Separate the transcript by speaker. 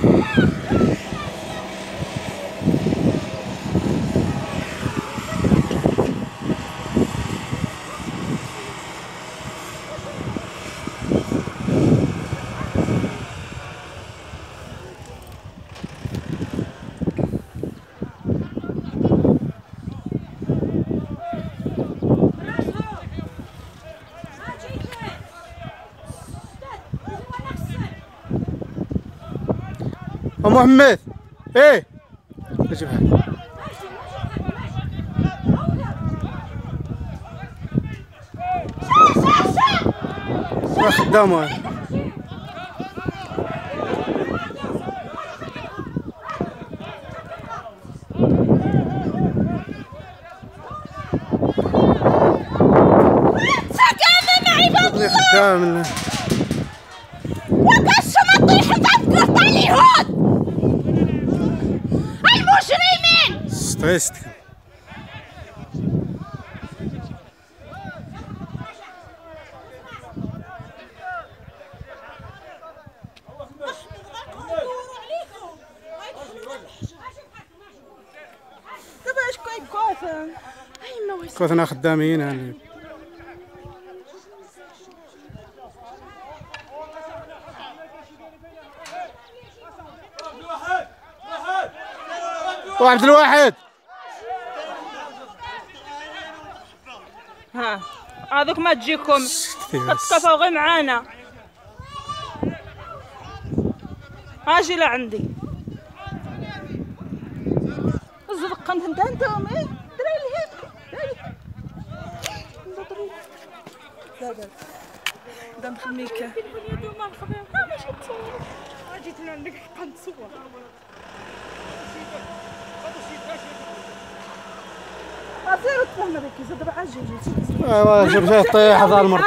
Speaker 1: Yeah. ام محمد إيه اجيبها راه خدامه
Speaker 2: ويس
Speaker 1: كوثنا خدامين يعني. وعبد الواحد
Speaker 3: ها. هذوك ما تجيكم. تتكفوا غير معانا. أجي لعندي الزرق انت انت أنتم إيه؟ دراري هيك دراري لا. لا ندخل ميكا ها ماشي تصور جيت لعندك حق نتصور زيرو
Speaker 1: ايوا جبت طيح هذا المرض